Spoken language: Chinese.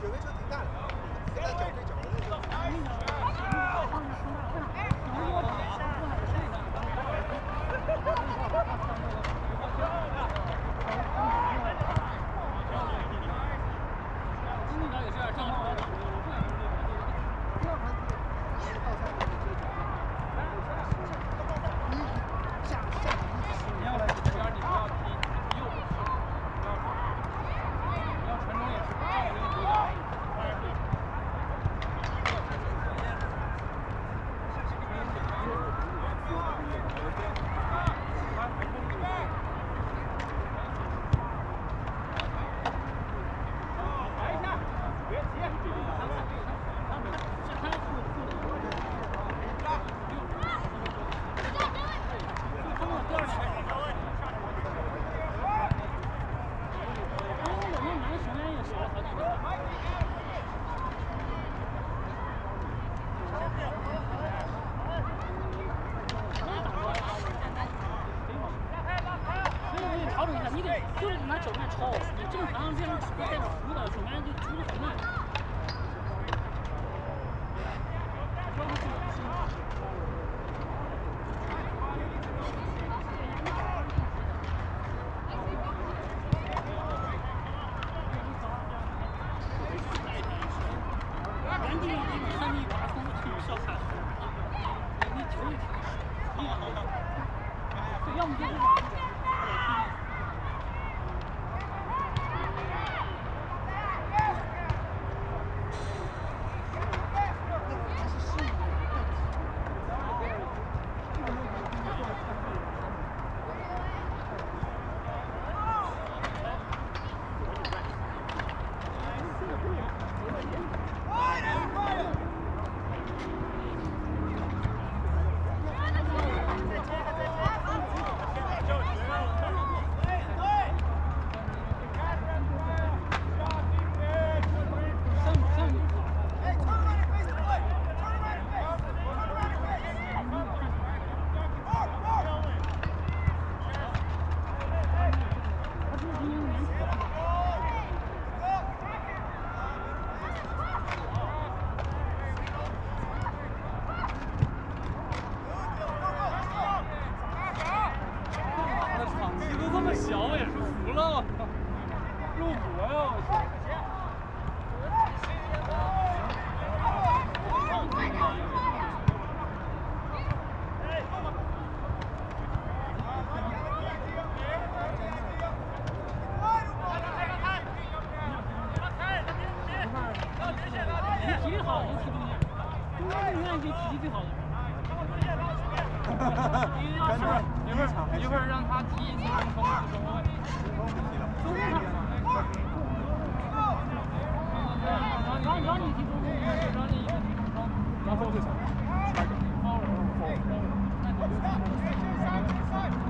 雪飞车挺大的，跟他脚对脚的那种。你得就是拿脚面抄，你正常这样打带着弧的，手面就出的很慢。原地你看你打通挺笑看，你球一停，对，要么就是一要是一会儿一会儿让他踢进攻锋是什么问题？Don't focus. Strike. Forward. Forward. Forward. Stop. Stop. Stop. Stop. Stop.